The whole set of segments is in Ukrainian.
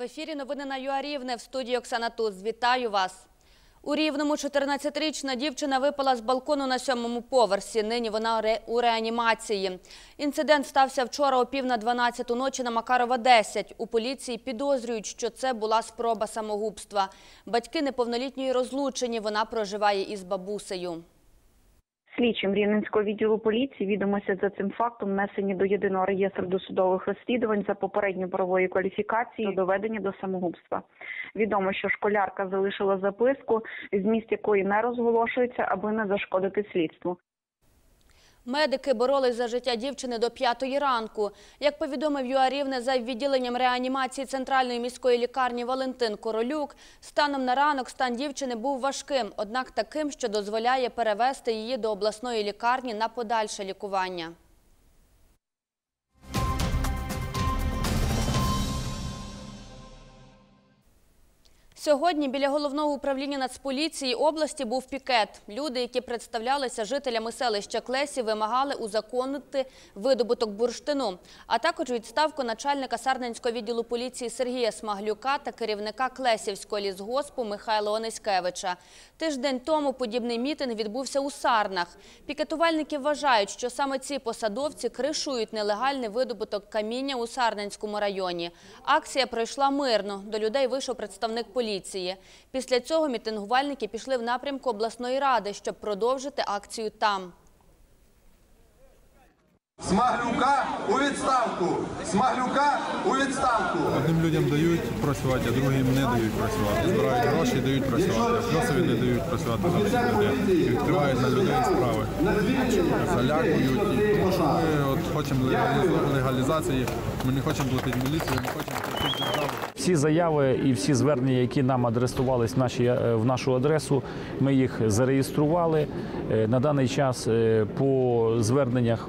В ефірі новини на ЮА Рівне в студії Оксана Туз. Вітаю вас. У Рівному 14-річна дівчина випала з балкону на сьомому поверсі. Нині вона у реанімації. Інцидент стався вчора о пів на 12 ночі на Макарова 10. У поліції підозрюють, що це була спроба самогубства. Батьки неповнолітньої розлучені. Вона проживає із бабусею. Слідчим Рівненського відділу поліції відомості за цим фактом внесені до єдиного реєстру досудових розслідувань за попередньою правовою кваліфікацією доведення до самогубства. Відомо, що школярка залишила записку, зміст якої не розголошується, аби не зашкодити слідству. Медики боролись за життя дівчини до п'ятої ранку. Як повідомив ЮАРівне за відділенням реанімації центральної міської лікарні Валентин Королюк, станом на ранок стан дівчини був важким, однак таким, що дозволяє перевести її до обласної лікарні на подальше лікування. Сьогодні біля головного управління Нацполіції області був пікет. Люди, які представлялися жителями селища Клесі, вимагали узаконити видобуток бурштину, а також відставку начальника Сарненського відділу поліції Сергія Смаглюка та керівника Клесівського лісгоспу Михайла Ониськевича. Тиждень тому подібний мітинг відбувся у Сарнах. Пікетувальники вважають, що саме ці посадовці кришують нелегальний видобуток каміння у Сарненському районі. Акція пройшла мирно. До людей вийшов представник поліції. Після цього мітингувальники пішли в напрямку обласної ради, щоб продовжити акцію там. Смаглюка у відставку! Смаглюка у відставку! Одним людям дають працювати, а другим не дають працювати. Збирають гроші, дають працювати. а не дають працювати людей. І відкривають на людей справи. Залякують. Тому що ми от хочемо легалізації, ми не хочемо платити міліцію, ми хочемо платити державу. Всі заяви і всі звернення, які нам адресувались в, наші, е, в нашу адресу, ми їх зареєстрували. Е, На даний час е, по зверненнях,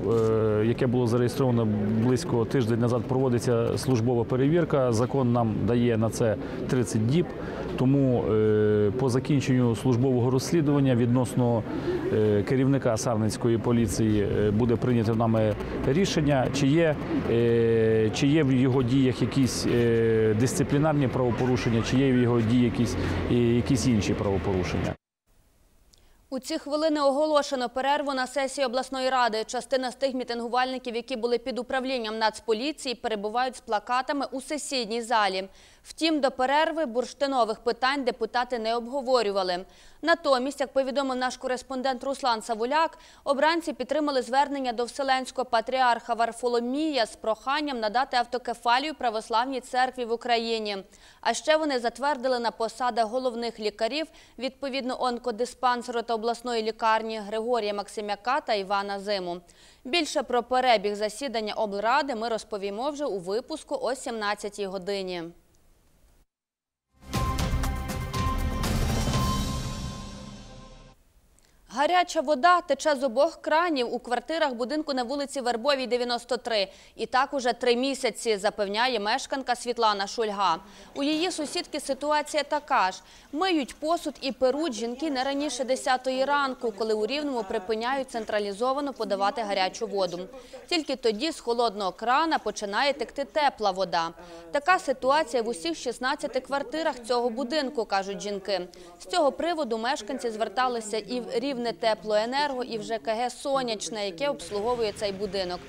яке було зареєстровано близько тиждень назад, проводиться службова перевірка. Закон нам дає на це 30 діб. Тому по закінченню службового розслідування відносно керівника Сарненської поліції буде прийнято нами рішення, чи є, чи є в його діях якісь е, дисциплінарні правопорушення, чи є в його дії якісь, якісь інші правопорушення. У ці хвилини оголошено перерву на сесії обласної ради. Частина з тих мітингувальників, які були під управлінням Нацполіції, перебувають з плакатами у сесійній залі. Втім, до перерви бурштинових питань депутати не обговорювали. Натомість, як повідомив наш кореспондент Руслан Савуляк, обранці підтримали звернення до Вселенського патріарха Варфоломія з проханням надати автокефалію православній церкві в Україні. А ще вони затвердили на посадах головних лікарів відповідно онкодиспансеру та обласної лікарні Григорія Максимяка та Івана Зиму. Більше про перебіг засідання облради ми розповімо вже у випуску о 17 годині. Гаряча вода тече з обох кранів у квартирах будинку на вулиці Вербовій, 93. І так уже три місяці, запевняє мешканка Світлана Шульга. У її сусідки ситуація така ж. Миють посуд і перуть жінки не раніше 10-ї ранку, коли у Рівному припиняють централізовано подавати гарячу воду. Тільки тоді з холодного крана починає текти тепла вода. Така ситуація в усіх 16 квартирах цього будинку, кажуть жінки. З цього приводу мешканці зверталися і в Рівне теплоенерго, і в ЖКГ Сонячне, яке обслуговує цей будинок.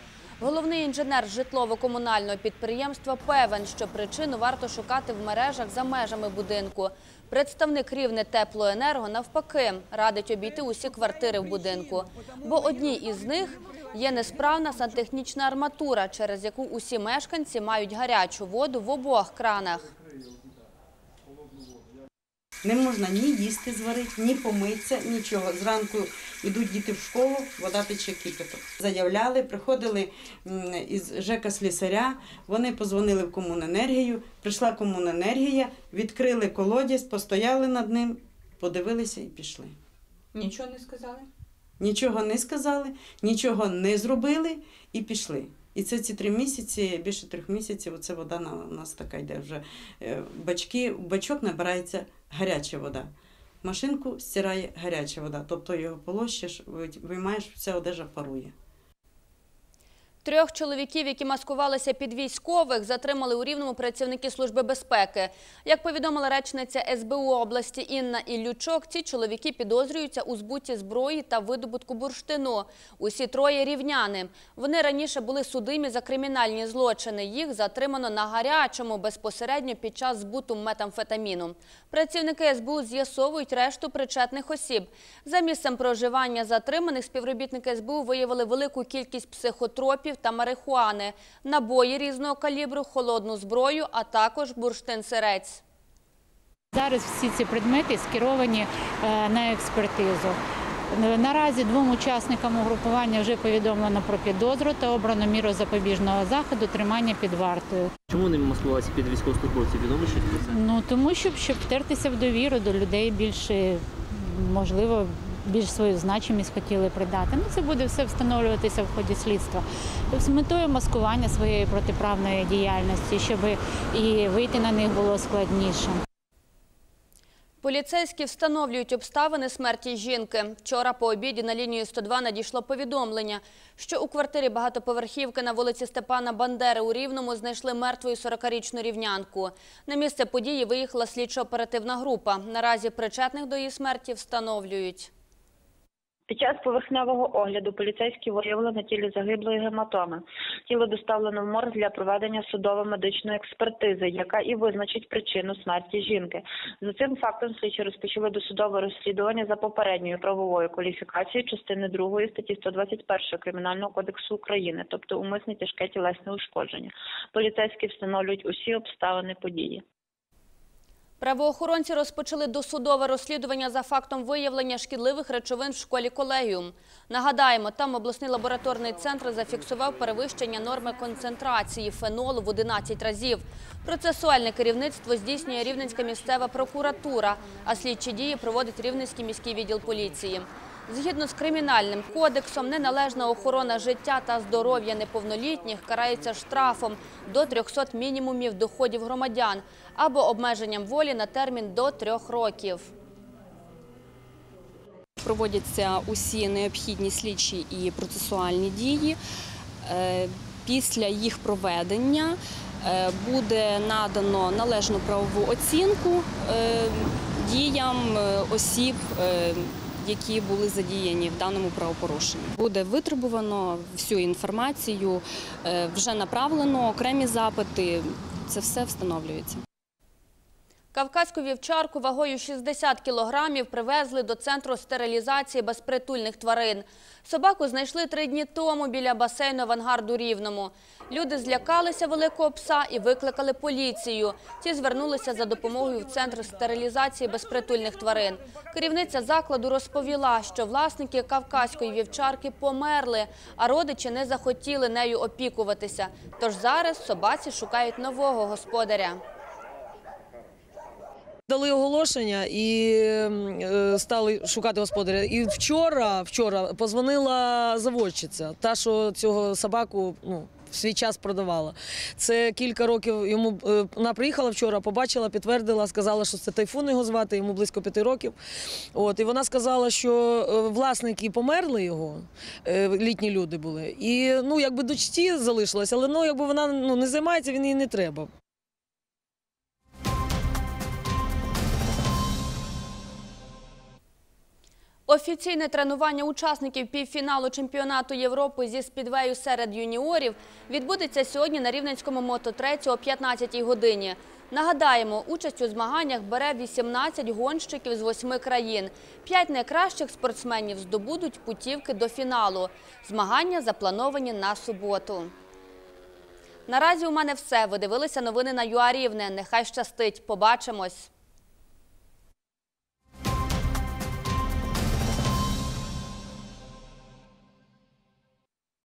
Головний інженер житлово-комунального підприємства певен, що причину варто шукати в мережах за межами будинку. Представник рівне теплоенерго навпаки радить обійти усі квартири в будинку, бо одній із них є несправна сантехнічна арматура, через яку усі мешканці мають гарячу воду в обох кранах. Не можна ні їсти зварити, ні помитися, нічого. Зранку йдуть діти в школу, вода тече кипяток. Заявляли, приходили із ЖЕКа слісаря, вони позвонили в комуненергію, прийшла комуненергія, відкрили колодязь, постояли над ним, подивилися і пішли. Нічого не сказали? Нічого не сказали, нічого не зробили і пішли. І це ці три місяці, більше трьох місяців, оце вода на, у нас така йде вже. е, Бачки, бачок набирається гаряча вода. Машинку стирає гаряча вода, тобто його полощиш, ви- виймаєш, вся одежа парує. Трьох чоловіків, які маскувалися під військових, затримали у Рівному працівники Служби безпеки. Як повідомила речниця СБУ області Інна Іллючок, ці чоловіки підозрюються у збутті зброї та видобутку бурштину. Усі троє рівняни. Вони раніше були судимі за кримінальні злочини. Їх затримано на гарячому безпосередньо під час збуту метамфетаміну. Працівники СБУ з'ясовують решту причетних осіб. За місцем проживання затриманих співробітники СБУ виявили велику кількість психотропів та марихуани, набої різного калібру, холодну зброю, а також бурштин-сирець. Зараз всі ці предмети скеровані е, на експертизу. Е, Наразі двом учасникам угрупування вже повідомлено про підозру та обрано міру запобіжного заходу тримання під вартою. Чому вони маскувалися під військовослужбовців? Відомо про це? Ну тому, щоб, щоб втертися в довіру до людей більше, можливо, більш свою значимість хотіли придати. Ну це буде все встановлюватися в ході слідства. З метою маскування своєї протиправної діяльності, щоб і вийти на них було складніше. Поліцейські встановлюють обставини смерті жінки. Вчора по обіді на лінію 102 надійшло повідомлення, що у квартирі багатоповерхівки на вулиці Степана Бандери у Рівному знайшли мертву 40-річну рівнянку. На місце події виїхала слідчо-оперативна група. Наразі причетних до її смерті встановлюють. Під час поверхневого огляду поліцейські виявили на тілі загиблої гематоми. Тіло доставлено в морг для проведення судово-медичної експертизи, яка і визначить причину смерті жінки. За цим фактом слідчі розпочали досудове розслідування за попередньою правовою кваліфікацією частини 2 статті 121 Кримінального кодексу України, тобто умисне тяжке тілесне ушкодження. Поліцейські встановлюють усі обставини події. Правоохоронці розпочали досудове розслідування за фактом виявлення шкідливих речовин в школі колегіум. Нагадаємо, там обласний лабораторний центр зафіксував перевищення норми концентрації фенолу в 11 разів. Процесуальне керівництво здійснює Рівненська місцева прокуратура, а слідчі дії проводить Рівненський міський відділ поліції. Згідно з кримінальним кодексом, неналежна охорона життя та здоров'я неповнолітніх карається штрафом до 300 мінімумів доходів громадян або обмеженням волі на термін до трьох років. Проводяться усі необхідні слідчі і процесуальні дії. Е, Після їх проведення е, буде надано належну правову оцінку е, діям осіб, які були задіяні в даному правопорушенні. Буде витребувано всю інформацію, е, вже направлено окремі запити. Це все встановлюється. Кавказьку вівчарку вагою 60 кілограмів привезли до центру стерилізації безпритульних тварин. Собаку знайшли три дні тому біля басейну авангарду Рівному. Люди злякалися великого пса і викликали поліцію. Ті звернулися за допомогою в центр стерилізації безпритульних тварин. Керівниця закладу розповіла, що власники кавказької вівчарки померли, а родичі не захотіли нею опікуватися. Тож зараз собаці шукають нового господаря. Дали оголошення і е, стали шукати господаря. І вчора, вчора позвонила заводчиця, та що цього собаку ну. В свій час продавала. Це кілька років йому е, вона приїхала вчора, побачила, підтвердила, сказала, що це тайфун його звати, йому близько п'яти років. От і вона сказала, що е, власники померли його, е, літні люди були. І ну якби дочці залишилась, але ну якби вона ну не займається, він їй не треба. Офіційне тренування учасників півфіналу чемпіонату Європи зі спідвею серед юніорів відбудеться сьогодні на Рівненському мототреці о 15-й годині. Нагадаємо, участь у змаганнях бере 18 гонщиків з восьми країн. П'ять найкращих спортсменів здобудуть путівки до фіналу. Змагання заплановані на суботу. Наразі у мене все. Ви дивилися новини на ЮА Рівне. Нехай щастить. Побачимось.